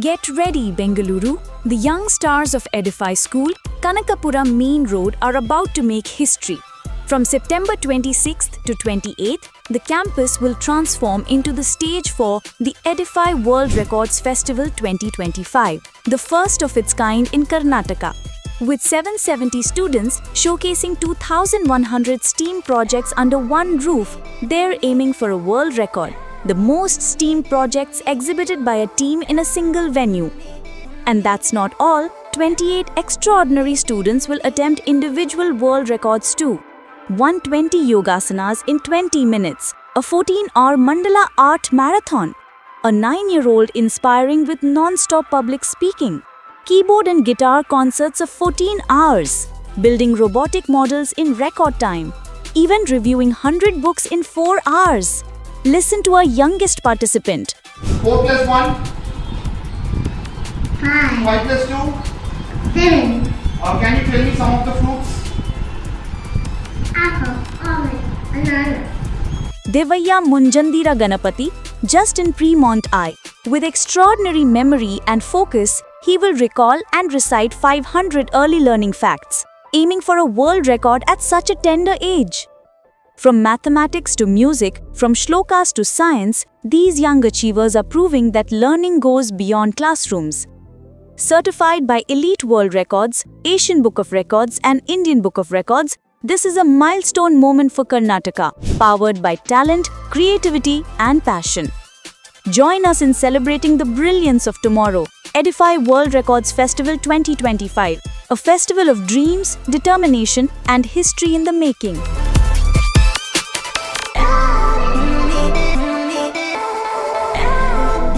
Get ready, Bengaluru. The young stars of Edify School, Kanakapura Main Road are about to make history. From September 26th to 28th, the campus will transform into the stage for the Edify World Records Festival 2025, the first of its kind in Karnataka. With 770 students showcasing 2,100 STEAM projects under one roof, they're aiming for a world record, the most STEAM projects exhibited by a team in a single venue. And that's not all, 28 extraordinary students will attempt individual world records too. 120 yogasanas in 20 minutes, a 14 hour mandala art marathon, a 9 year old inspiring with non stop public speaking, keyboard and guitar concerts of 14 hours, building robotic models in record time, even reviewing 100 books in 4 hours. Listen to our youngest participant. 4 plus 1, Five, 5 plus 2. seven, Uh, can you tell me some of the fruits? apple, orange, banana. Devaiah Munjandira Ganapathy, just in Pre-Mont I. With extraordinary memory and focus, he will recall and recite 500 early learning facts, aiming for a world record at such a tender age. From mathematics to music, from shlokas to science, these young achievers are proving that learning goes beyond classrooms. Certified by Elite World Records, Asian Book of Records, and Indian Book of Records, this is a milestone moment for Karnataka, powered by talent, creativity, and passion. Join us in celebrating the brilliance of tomorrow. Edify World Records Festival 2025, a festival of dreams, determination, and history in the making.